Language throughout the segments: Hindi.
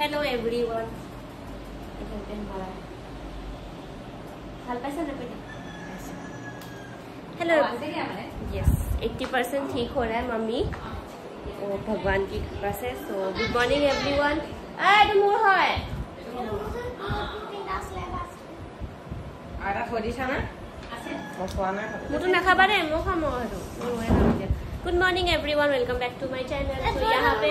হেল্ল' এভৰি ওৱান ভাল পাইছে নে हेलो यस एट्टी परसेंट ठीक हो रहा है मम्मी ओ भगवान की कृपा से so good morning everyone add more है আদা থৈ দিছা নে মই খোৱা নাই মোৰতো নাখাবা দেই মই খাম মই সেইটো মই ময়ে খাম এতিয়া good morning everyone welcome back to my channel तो यहाँ पे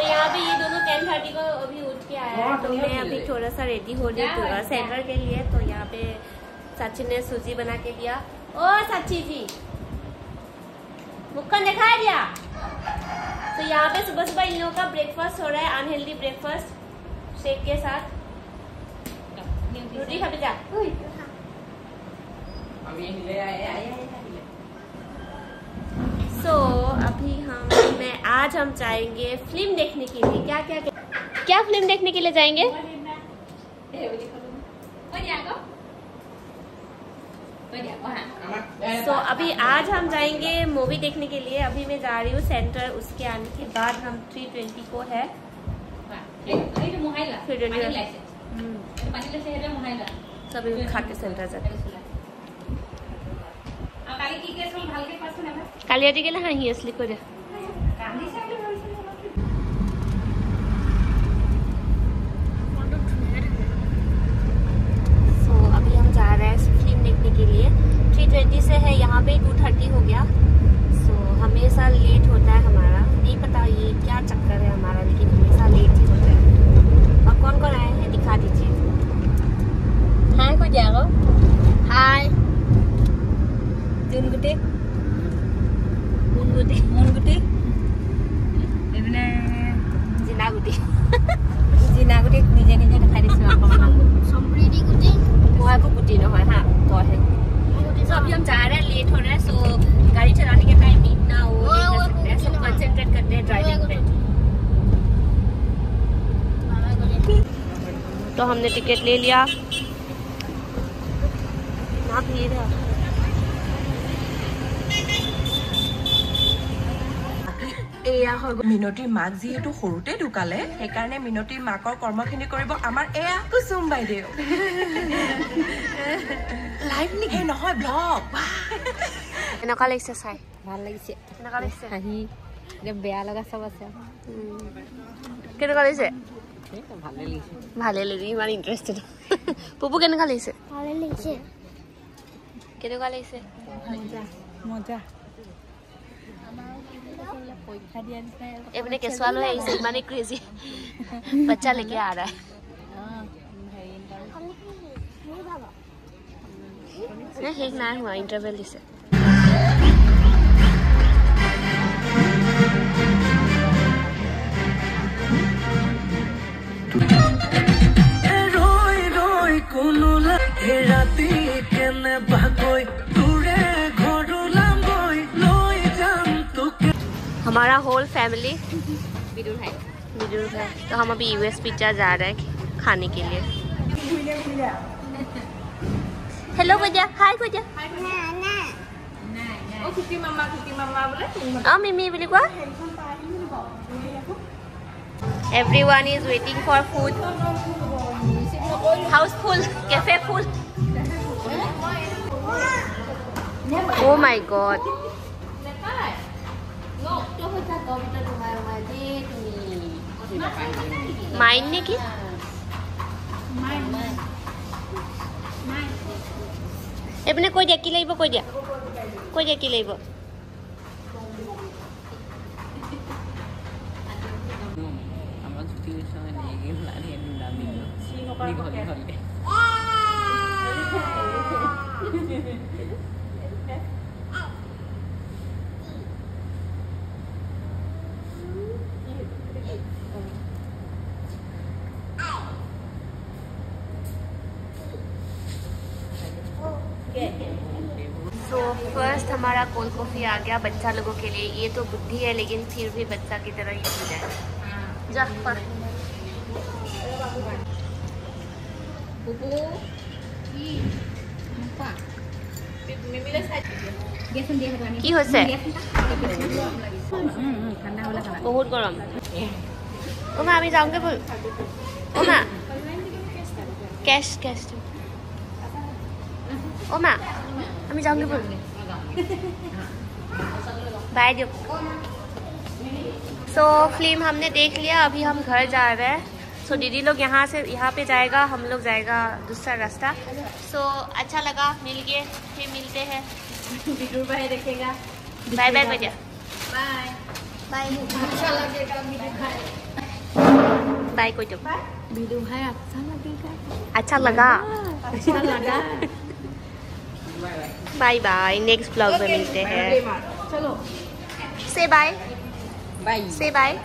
तो यहाँ पे ये दोनों टेन थर्टी को अभी उठ के आया है तो मैं अभी थोड़ा सा रेडी हो रही हूँ सेंटर के लिए तो यहाँ पे सचिन ने सूजी बना के दिया। ओ सची जी। मुक्का दिखा दिया तो यहाँ पे सुबह सुबह इन लोगों का ब्रेकफास्ट हो रहा है अनहेल्दी ब्रेकफास्ट शेक के साथ। रोटी खा जा। सो अभी हम आज हम जाएंगे फिल्म देखने के लिए क्या क्या क्या फिल्म देखने के लिए जाएंगे আমাক सो अभी आज हम जाएंगे मूवी देखने के लिए अभी मैं जा रही हूँ सेंटर उसके आने के बाद हम थ्री ट्वेंटी को है सभी खा के सेंटर जाते কালি ৰাতি কেলে হাঁহি আছিলি কৈ लेट हो रहा है सो गाड़ी चलाने के टाइम इतना ना हो कर सकते हैं सब कंसंट्रेट करते हैं ड्राइविंग पे। तो हमने टिकट ले लिया। ना भीड़ है। এয়া হৈ গ'ল। মিনতিৰ মাক যিহেতু সৰুতে ঢুকালে সেইকাৰণে মিনতিৰ মাকৰ কৰ্মখিনি কৰিব আমাৰ এয়া কুচুম বাইদেউ। লাইভ নেকি? নহয় ব্লগ কেনেকুৱা লাগিছে চাই? ভাল লাগিছে। কেনেকুৱা লাগিছে? হাঁহি এতিয়া বেয়া লগা চব আছে। কেনেকুৱা লাগিছে? ভালে লাগিছে। ইমান ইণ্টাৰেষ্টেড পুপু কেনেকুৱা লাগিছে? কেনেকুৱা লাগিছে? মজা। নিচিনাই এইপিনে কেঁচুৱা লৈ আহিছে ইমানেই ক্ৰেজি বাচ্চা লেকে আ ৰা হে শেষ নাই হোৱা ইণ্টাৰভেল দিছে हमारा होल फैमिली बिरुल है। बिरुल है। तो हम अभी यूएस पिज्जा जा रहे हैं खाने के लिए। हेलो भैया हाय भैया ओ मम्मा मम्मा बोले आ मिमी। बोले क्या? Everyone is waiting for full house full cafe full. Oh মাইন নেকি এইপিনে কৈ দিয়া, কি লাগিব কৈ দিয়া। কৈ দিয়া কি লাগিব। নোলাবি দীঘল हमारा कोल्ड कॉफ़ी आ गया बच्चा लोगों के लिए ये तो बुद्धि है लेकिन फिर भी बच्चा की तरह ही हो जाए जा पर কি হৈছে ঠাণ্ডা হ'লে খানা বহুত গৰম ओमा আমি যাওঁগে বল ওমা কেশ কেশ ओमा আমি যাওঁগে বল बाय जो सो फ़िल्म हमने देख लिया अभी हम घर जा रहे हैं। सो so, दीदी लोग यहाँ से यहाँ पे जाएगा हम लोग जाएगा दूसरा रास्ता। सो so, अच्छा लगा मिल गए फिर मिलते हैं। Bye bye bye bye bye अच्छा लगेगा बाय कोई तो। भाई अच्छा लगेगा। अच्छा लगा। हाँ, अच्छा लगा। बाय बाय नेक्स्ट ब्लॉग में मिलते हैं. से बाय से बाय